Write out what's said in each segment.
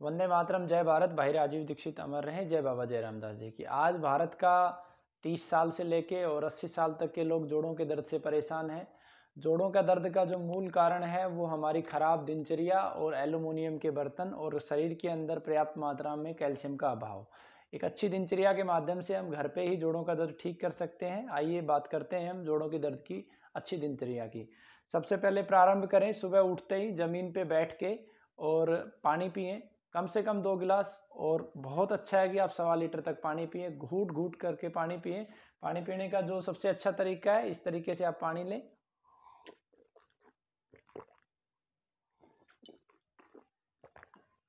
वंदे मातरम, जय भारत। भाई राजीव दीक्षित अमर रहे। जय बाबा, जय रामदास जी की। आज भारत का तीस साल से लेके और अस्सी साल तक के लोग जोड़ों के दर्द से परेशान हैं। जोड़ों का दर्द का जो मूल कारण है, वो हमारी ख़राब दिनचर्या और एलुमिनियम के बर्तन और शरीर के अंदर पर्याप्त मात्रा में कैल्शियम का अभाव। एक अच्छी दिनचर्या के माध्यम से हम घर पे ही जोड़ों का दर्द ठीक कर सकते हैं। आइए बात करते हैं हम जोड़ों के दर्द की, अच्छी दिनचर्या की। सबसे पहले प्रारंभ करें। सुबह उठते ही ज़मीन पे बैठ के और पानी पिए। कम से कम दो गिलास और बहुत अच्छा है कि आप सवा लीटर तक पानी पिए, घूट घूट करके पानी पिए। पानी पीने का जो सबसे अच्छा तरीका है, इस तरीके से आप पानी लें।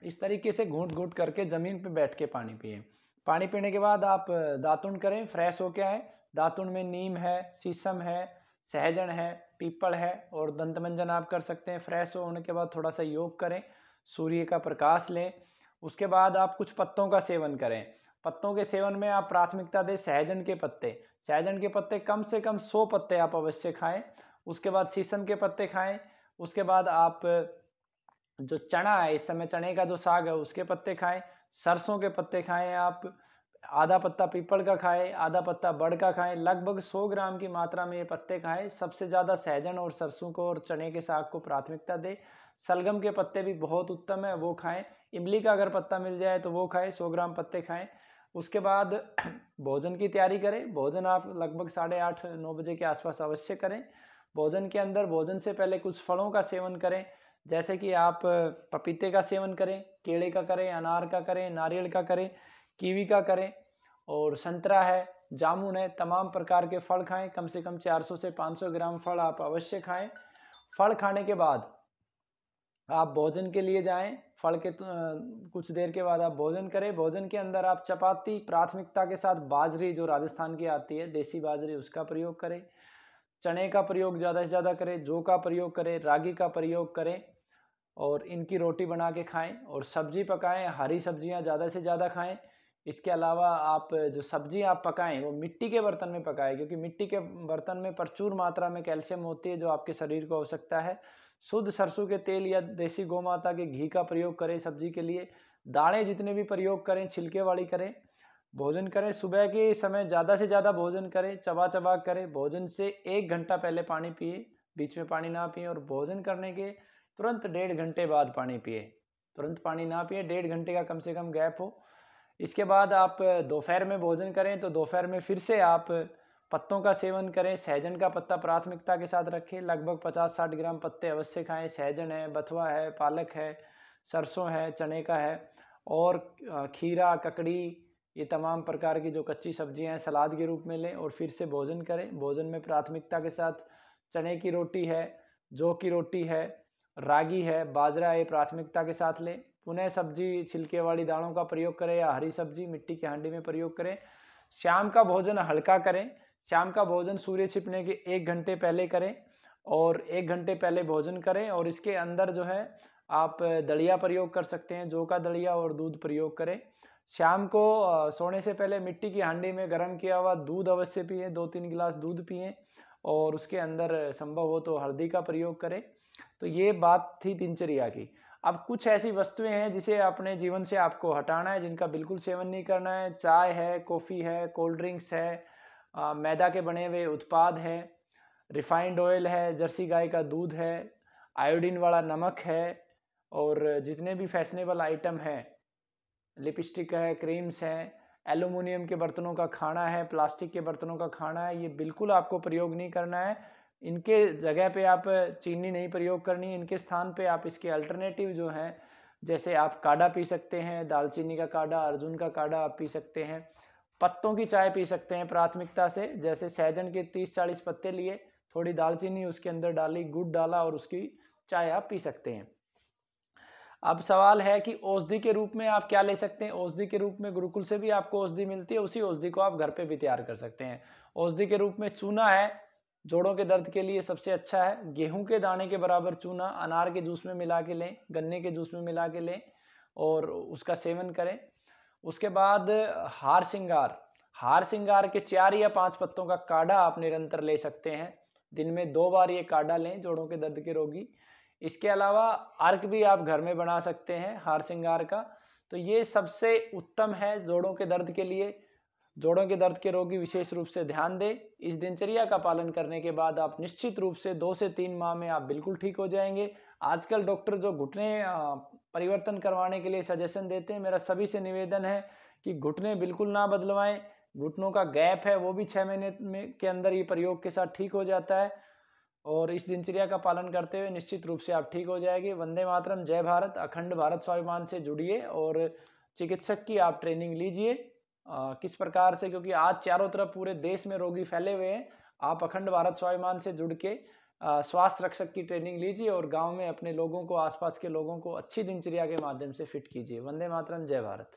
इस तरीके से घूट घूट करके ज़मीन पे बैठ के पानी पिए। पानी पीने के बाद आप दातुन करें, फ्रेश हो के आए। दातुन में नीम है, शीशम है, सहजन है, पीपल है और दंतमंजन आप कर सकते हैं। फ्रेश होने के बाद थोड़ा सा योग करें। सूर्य का प्रकाश लें, उसके बाद आप कुछ पत्तों का सेवन करें। पत्तों के सेवन में आप प्राथमिकता दें सहजन के पत्ते। सहजन के पत्ते कम से कम सौ पत्ते आप अवश्य खाएँ। उसके बाद शीशम के पत्ते खाएँ। उसके बाद आप जो चना है, इस समय चने का जो साग है, उसके पत्ते खाएँ। सरसों के पत्ते खाएँ आप। आधा पत्ता पीपल का खाएँ, आधा पत्ता बड़ का खाएँ, लगभग 100 ग्राम की मात्रा में ये पत्ते खाएँ। सबसे ज़्यादा सहजन और सरसों को और चने के साग को प्राथमिकता दें। सलगम के पत्ते भी बहुत उत्तम है, वो खाएँ। इमली का अगर पत्ता मिल जाए तो वो खाएँ 100 ग्राम पत्ते खाएँ। उसके बाद भोजन की तैयारी करें। भोजन आप लगभग साढ़े आठ, नौ बजे के आसपास अवश्य करें। भोजन के अंदर, भोजन से पहले कुछ फलों का सेवन करें, जैसे कि आप पपीते का सेवन करें, केले का करें, अनार का करें, नारियल का करें। कीवी का करें और संतरा है, जामुन है, तमाम प्रकार के फल खाएँ। कम से कम 400 से 500 ग्राम फल आप अवश्य खाएँ। फल खाने के बाद आप भोजन के लिए जाएँ। फल के कुछ देर के बाद आप भोजन करें। भोजन के अंदर आप चपाती प्राथमिकता के साथ बाजरी, जो राजस्थान की आती है, देसी बाजरी, उसका प्रयोग करें। चने का प्रयोग ज़्यादा से ज़्यादा करें, जौ का प्रयोग करें, रागी का प्रयोग करें और इनकी रोटी बना के खाएँ और सब्ज़ी पकाएँ, हरी सब्ज़ियाँ ज़्यादा से ज़्यादा खाएँ। इसके अलावा आप, जो सब्ज़ी आप पकाएँ, वो मिट्टी के बर्तन में पकाएँ, क्योंकि मिट्टी के बर्तन में प्रचुर मात्रा में कैल्शियम होती है, जो आपके शरीर को आवश्यकता है। शुद्ध सरसों के तेल या देसी गौ माता के घी का प्रयोग करें सब्ज़ी के लिए। दालें जितने भी प्रयोग करें, छिलके वाली करें, भोजन करें। सुबह के समय ज़्यादा से ज़्यादा भोजन करें चबा चबा करें। भोजन से एक घंटा पहले पानी पिए, बीच में पानी ना पिए और भोजन करने के तुरंत डेढ़ घंटे बाद पानी पिए। तुरंत पानी ना पिए, डेढ़ घंटे का कम से कम गैप हो। इसके बाद आप दोपहर में भोजन करें तो दोपहर में फिर से आप पत्तों का सेवन करें, सहजन का पत्ता प्राथमिकता के साथ रखें, लगभग 50-60 ग्राम पत्ते अवश्य खाएँ, सहजन है, बथुआ है, पालक है, सरसों है, चने का है, और खीरा, ककड़ी, ये तमाम प्रकार की जो कच्ची सब्ज़ियाँ हैं, सलाद के रूप में लें और फिर से भोजन करें। भोजन में प्राथमिकता के साथ चने की रोटी है, जौ की रोटी है, रागी है, बाजरा ये प्राथमिकता के साथ लें। पुनः सब्ज़ी, छिलके वाली दालों का प्रयोग करें या हरी सब्ज़ी, मिट्टी की हांडी में प्रयोग करें। शाम का भोजन हल्का करें। शाम का भोजन सूर्य छिपने के एक घंटे पहले करें और एक घंटे पहले भोजन करें और इसके अंदर जो है आप दलिया प्रयोग कर सकते हैं, जौ का दलिया और दूध प्रयोग करें। शाम को सोने से पहले मिट्टी की हांडी में गर्म किया हुआ दूध अवश्य पिए, दो तीन गिलास दूध पिए और उसके अंदर संभव हो तो हल्दी का प्रयोग करें। तो ये बात थी दिनचर्या की। अब कुछ ऐसी वस्तुएँ हैं जिसे अपने जीवन से आपको हटाना है जिनका बिल्कुल सेवन नहीं करना है। चाय है कॉफ़ी है कोल्ड ड्रिंक्स है आ, मैदा के बने हुए उत्पाद है रिफाइंड ऑयल है जर्सी गाय का दूध है आयोडीन वाला नमक है और जितने भी फैशनेबल आइटम हैं लिपस्टिक है क्रीम्स हैं एलुमिनियम के बर्तनों का खाना है प्लास्टिक के बर्तनों का खाना है ये बिल्कुल आपको प्रयोग नहीं करना है। इनके जगह पे आप चीनी नहीं प्रयोग करनी, इनके स्थान पे आप इसके अल्टरनेटिव जो हैं, जैसे आप काढ़ा पी सकते हैं, दालचीनी का काढ़ा, अर्जुन का काढ़ा आप पी सकते हैं, पत्तों की चाय पी सकते हैं प्राथमिकता से, जैसे सहजन के 30-40 पत्ते लिए, थोड़ी दालचीनी उसके अंदर डाली, गुड़ डाला और उसकी चाय आप पी सकते हैं। अब सवाल है कि औषधि के रूप में आप क्या ले सकते हैं? औषधि के रूप में गुरुकुल से भी आपको औषधि मिलती है, उसी औषधि को आप घर पे भी तैयार कर सकते हैं। औषधि के रूप में चूना है जोड़ों के दर्द के लिए सबसे अच्छा है। गेहूँ के दाने के बराबर चूना, अनार के जूस में मिला के लें, गन्ने के जूस में मिला के लें और उसका सेवन करें। उसके बाद हार सिंगार। हार सिंगार के चार या पाँच पत्तों का काढ़ा आप निरंतर ले सकते हैं। दिन में दो बार ये काढ़ा लें जोड़ों के दर्द के रोगी। इसके अलावा अर्क भी आप घर में बना सकते हैं हार श्रृंगार का। तो ये सबसे उत्तम है जोड़ों के दर्द के लिए। जोड़ों के दर्द के रोगी विशेष रूप से ध्यान दें। इस दिनचर्या का पालन करने के बाद आप निश्चित रूप से दो से तीन माह में आप बिल्कुल ठीक हो जाएँगे। आजकल डॉक्टर जो घुटने परिवर्तन करवाने के लिए सजेशन देते हैं, मेरा सभी से निवेदन है कि घुटने बिल्कुल ना बदलवाएँ। घुटनों का गैप है, वो भी छः महीने में के अंदर ही प्रयोग के साथ ठीक हो जाता है। और इस दिनचर्या का पालन करते हुए निश्चित रूप से आप ठीक हो जाएगी। वंदे मातरम, जय भारत, अखंड भारत स्वाभिमान से जुड़िए और चिकित्सक की आप ट्रेनिंग लीजिए। किस प्रकार से? क्योंकि आज चारों तरफ़ पूरे देश में रोगी फैले हुए हैं। आप अखंड भारत स्वाभिमान से जुड़ के स्वास्थ्य रक्षक की ट्रेनिंग लीजिए और गाँव में अपने लोगों को, आसपास के लोगों को अच्छी दिनचर्या के माध्यम से फिट कीजिए। वंदे मातरम, जय भारत।